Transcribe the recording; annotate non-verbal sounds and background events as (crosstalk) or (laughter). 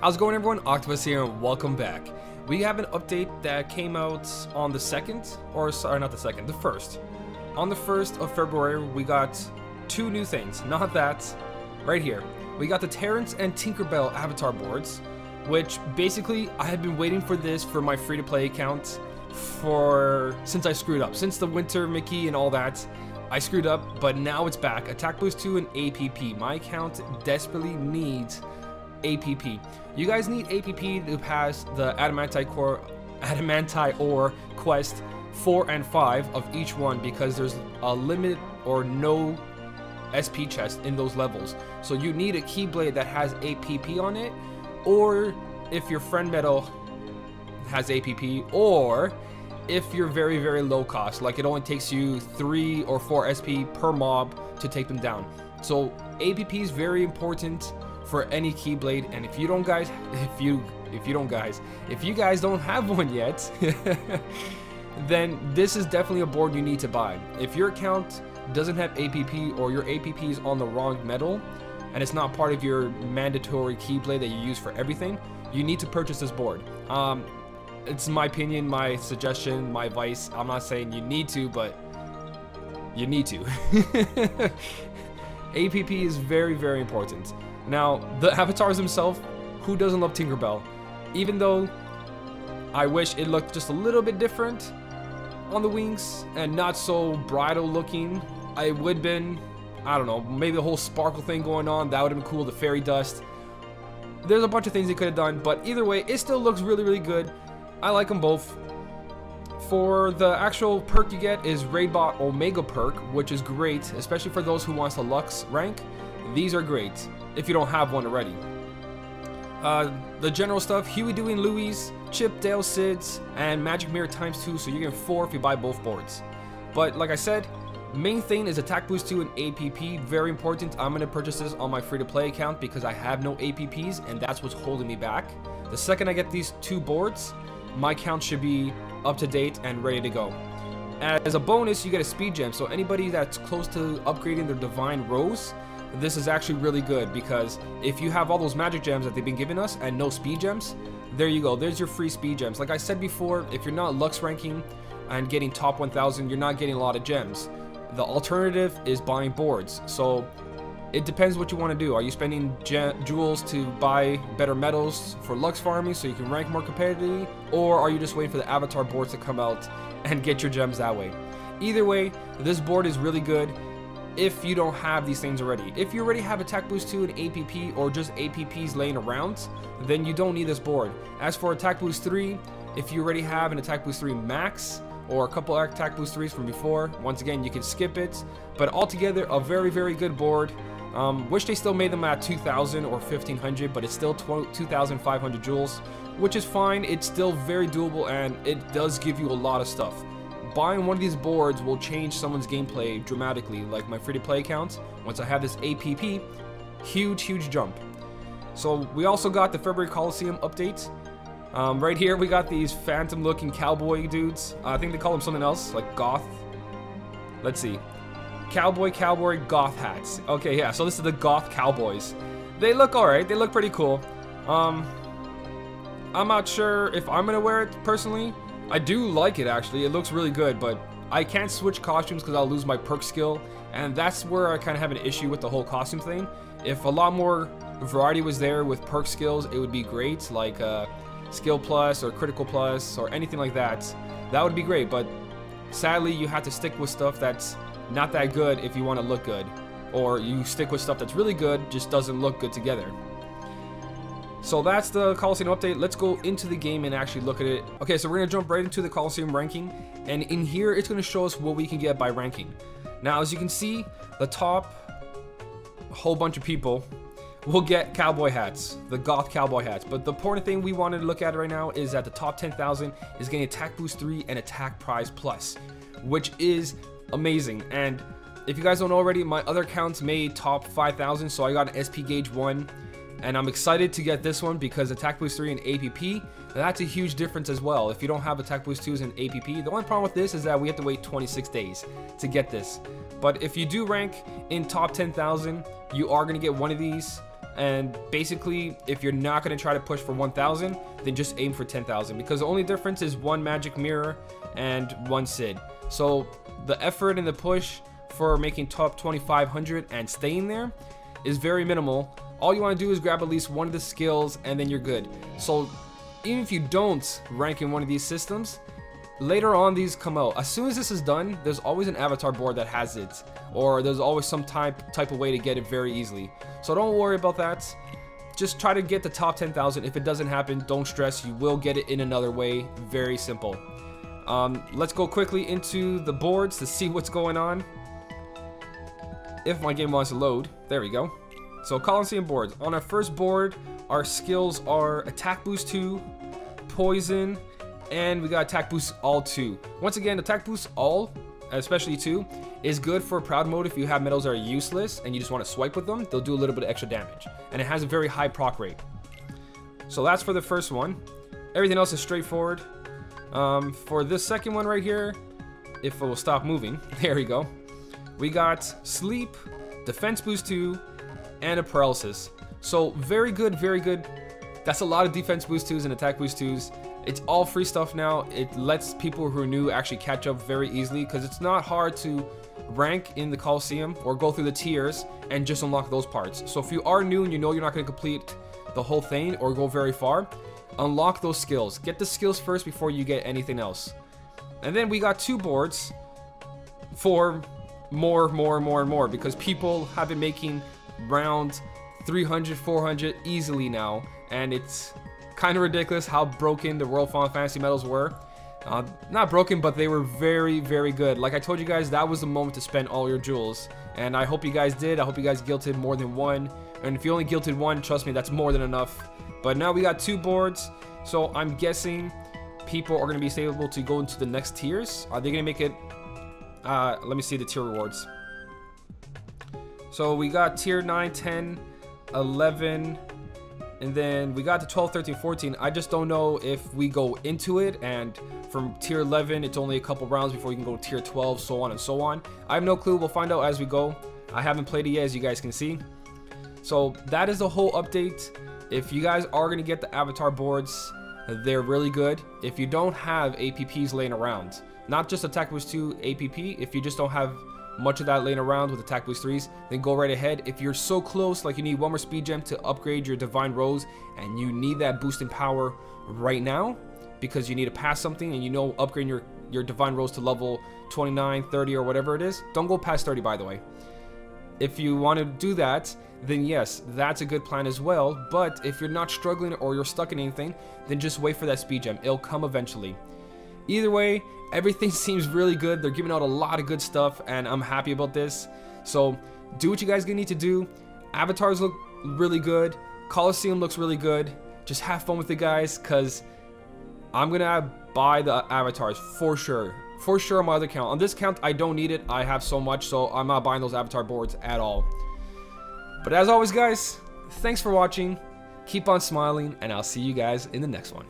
How's it going everyone? Octopus here and welcome back. We have an update that came out on the 2nd, or sorry not the 2nd, the 1st. On the 1st of February we got two new things, not that, right here. We got the Terence and Tinkerbell avatar boards, which basically I have been waiting for this for my free-to-play account for since I screwed up. Since the Winter Mickey and all that, I screwed up, but now it's back. Attack Boost 2 and APP. My account desperately needs APP. You guys need APP to pass the Adamantite Core, Adamantite Ore quest 4 and 5 of each one because there's a limit or no SP chest in those levels. So you need a Keyblade that has APP on it, or if your friend medal has APP, or if you're very, very low cost, like it only takes you 3 or 4 SP per mob to take them down. So APP is very important for any Keyblade. And if you don't guys, (laughs) if you, if you don't guys, if you guys don't have (laughs) one yet, (laughs) then this is definitely a board you need to buy. If your account doesn't have APP or your APP is on the wrong medal, and it's not part of your mandatory Keyblade that you use for everything, you need to purchase this board. Um, it's my opinion, my suggestion, my advice. I'm not saying you need to, but you need to. APP is very, very important. Now, the avatars themselves, who doesn't love Tinkerbell? Even though I wish it looked just a little bit different on the wings and not so bridal looking, I would been, I don't know, maybe the whole sparkle thing going on, that would have been cool, the fairy dust. There's a bunch of things they could have done, but either way, it still looks really, really good. I like them both. For the actual perk you get is Raidbot Omega perk, which is great, especially for those who wants the Lux rank. These are great if you don't have one already. Uh, the general stuff, Huey, Dewey, and Louie, Chip, Dale, Sids, and Magic Mirror times 2, so you get 4 if you buy both boards. But like I said, main thing is Attack Boost 2 and APP, very important. I'm going to purchase this on my free-to-play account because I have no APPs, and that's what's holding me back. The second I get these two boards, my count should be up to date and ready to go. As a bonus, you get a speed gem, so anybody that's close to upgrading their Divine Rose, this is actually really good because if you have all those magic gems that they've been giving us and no speed gems, there you go. There's your free speed gems. Like I said before, if you're not Lux ranking and getting top 1000, you're not getting a lot of gems. The alternative is buying boards. So it depends what you want to do. Are you spending jewels to buy better medals for Lux farming so you can rank more competitively? Or are you just waiting for the avatar boards to come out and get your gems that way? Either way, this board is really good if you don't have these things already. If you already have Attack Boost 2 and APP or just APPs laying around, then you don't need this board. As for Attack Boost 3, if you already have an Attack Boost 3 Max or a couple Attack Boost 3s from before, once again, you can skip it. But altogether, a very, very good board. Um, wish they still made them at 2,000 or 1,500, but it's still 2,500 jewels, which is fine. It's still very doable, and it does give you a lot of stuff buying one of these boards will change someone's gameplay dramatically, like my free-to-play accounts. Once I have this APP, huge, huge jump. So we also got the February Coliseum update. Um, right here, we got these phantom-looking cowboy dudes. Uh, I think they call them something else, like goth. Let's see. Cowboy, cowboy, goth hats. Okay, yeah, so this is the goth cowboys. They look alright. They look pretty cool. Um, I'm not sure if I'm gonna wear it personally. I do like it actually, it looks really good, but I can't switch costumes because I'll lose my perk skill, and that's where I kind of have an issue with the whole costume thing. If a lot more variety was there with perk skills, it would be great, like uh, skill plus or critical plus or anything like that. That would be great, but sadly you have to stick with stuff that's not that good if you want to look good. Or you stick with stuff that's really good, just doesn't look good together. So that's the Coliseum update. Let's go into the game and actually look at it. Okay, so we're gonna jump right into the Coliseum ranking. And in here, it's gonna show us what we can get by ranking. Now, as you can see, the top whole bunch of people will get cowboy hats, the goth cowboy hats. But the important thing we wanted to look at right now is that the top 10,000 is getting attack boost 3 and attack prize plus, which is amazing. And if you guys don't know already, my other accounts made top 5,000, so I got an SP gauge 1 and I'm excited to get this one because Attack Boost 3 and APP, that's a huge difference as well. If you don't have Attack Boost 2s and APP, the only problem with this is that we have to wait 26 days to get this. But if you do rank in top 10,000, you are going to get one of these. And basically, if you're not going to try to push for 1,000, then just aim for 10,000. Because the only difference is one magic mirror and one Sid. So the effort and the push for making top 2,500 and staying there is very minimal. All you want to do is grab at least one of the skills and then you're good. So even if you don't rank in one of these systems, later on these come out. As soon as this is done, there's always an avatar board that has it. Or there's always some type, type of way to get it very easily. So don't worry about that. Just try to get the top 10,000. If it doesn't happen, don't stress. You will get it in another way. Very simple. Um, let's go quickly into the boards to see what's going on. If my game wants to load. There we go. So Coliseum boards. On our first board, our skills are Attack Boost 2, Poison, and we got Attack Boost All 2. Once again, Attack Boost All, especially 2, is good for Proud Mode if you have medals that are useless and you just want to swipe with them. They'll do a little bit of extra damage. And it has a very high proc rate. So that's for the first one. Everything else is straightforward. Um, for this second one right here, if it will stop moving, (laughs) there we go. We got Sleep, Defense Boost 2, and a Paralysis. So very good, very good. That's a lot of defense boost 2s and attack boost 2s. It's all free stuff now. It lets people who are new actually catch up very easily because it's not hard to rank in the Coliseum or go through the tiers and just unlock those parts. So if you are new and you know you're not going to complete the whole thing or go very far, unlock those skills. Get the skills first before you get anything else. And then we got two boards for more, more, more, and more because people have been making round 300, 400 easily now. And it's kind of ridiculous how broken the World Final Fantasy medals were. Uh, not broken, but they were very, very good. Like I told you guys, that was the moment to spend all your jewels. And I hope you guys did. I hope you guys guilted more than one. And if you only guilted one, trust me, that's more than enough. But now we got two boards. So I'm guessing people are going to be able to go into the next tiers. Are they going to make it... Uh, let me see the tier rewards. So we got tier 9, 10, 11, and then we got to 12, 13, 14. I just don't know if we go into it and from tier 11, it's only a couple rounds before you can go to tier 12, so on and so on. I have no clue. We'll find out as we go. I haven't played it yet, as you guys can see. So that is the whole update. If you guys are going to get the avatar boards, they're really good. If you don't have APPs laying around, not just Attack Boost 2 APP, if you just don't have much of that laying around with attack boost 3s, then go right ahead. If you're so close, like you need one more speed gem to upgrade your divine rose, and you need that boost in power right now, because you need to pass something and you know upgrading your, your divine rose to level 29, 30 or whatever it is, don't go past 30 by the way. If you want to do that, then yes, that's a good plan as well. But if you're not struggling or you're stuck in anything, then just wait for that speed gem. It'll come eventually. Either way, everything (laughs) seems really good. They're giving out a lot of good stuff, and I'm happy about this. So do what you guys need to do. Avatars look really good. Coliseum looks really good. Just have fun with it, guys, because I'm going to buy the avatars for sure. For sure on my other account. On this account, I don't need it. I have so much, so I'm not buying those avatar boards at all. But as always, guys, thanks for watching. Keep on smiling, and I'll see you guys in the next one.